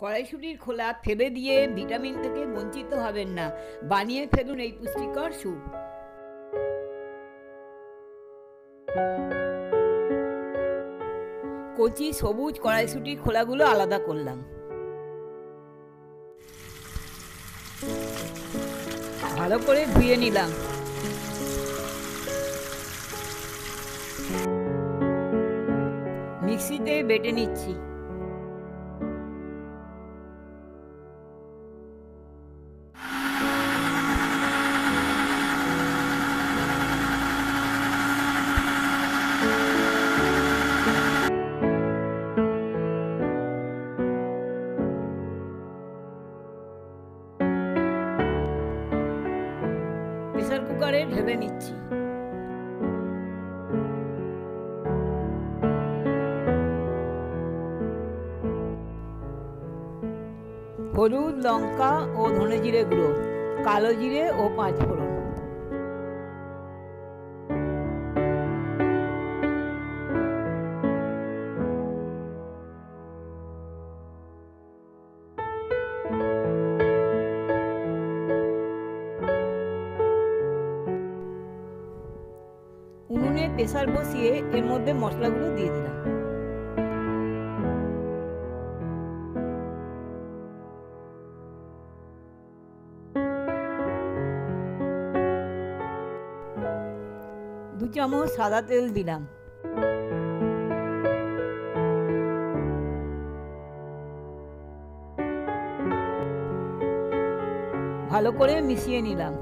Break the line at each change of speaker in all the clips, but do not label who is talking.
কড়াইশুটির খোলা ফেলে দিয়ে ভিটামিন থেকে বঞ্চিত হবেন না। বানিয়ে ফেলুন এই পুষ্টিকর স্যুপ। কচি, সবুজ কড়াইশুটির খোলাগুলো আলাদা করলাম। ভালো করে ধুয়ে নিলাম। মিক্সিতে বেটে নিচ্ছি। প্রেসার কুকারে ঢেলে নিচ্ছি। হলুদ লঙ্কা ও ধনে জিরে গুঁড়ো কালো জিরে ও পাঁচ প্রেসার বসিয়ে এর মধ্যে মশলাগুলো দিয়ে দিলাম। দু চামচ সাদা তেল দিলাম। ভালো করে মিশিয়ে নিলাম।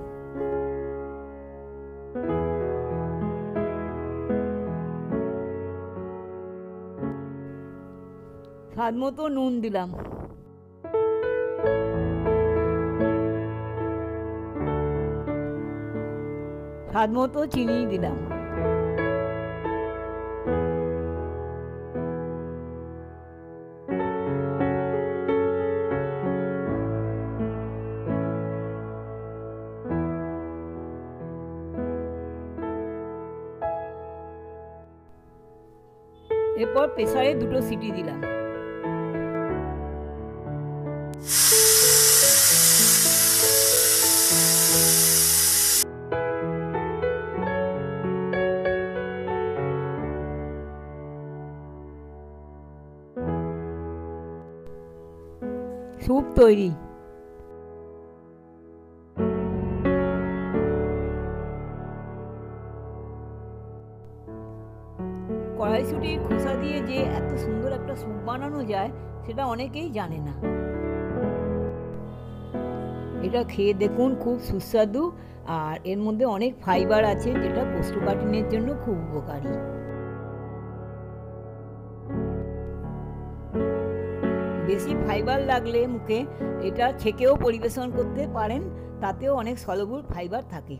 স্বাদ মতো নুন দিলাম। স্বাদ মতো চিনি দিলাম। এরপর প্রেসারে দুটো সিটি দিলাম। স্যুপ তৈরি। কড়াইশুটির খোসা দিয়ে যে এত সুন্দর একটা স্যুপ বানানো যায়, সেটা অনেকেই জানে না। এটা খেয়ে দেখুন, খুব সুস্বাদু। আর এর মধ্যে অনেক ফাইবার আছে, যেটা কোষ্ঠকাঠিন্যের জন্য খুব উপকারী। বেশি ফাইবার লাগলে মুখে এটা ছেঁকেও পরিবেশন করতে পারেন তাতেও অনেক সলবুল ফাইবার থাকে।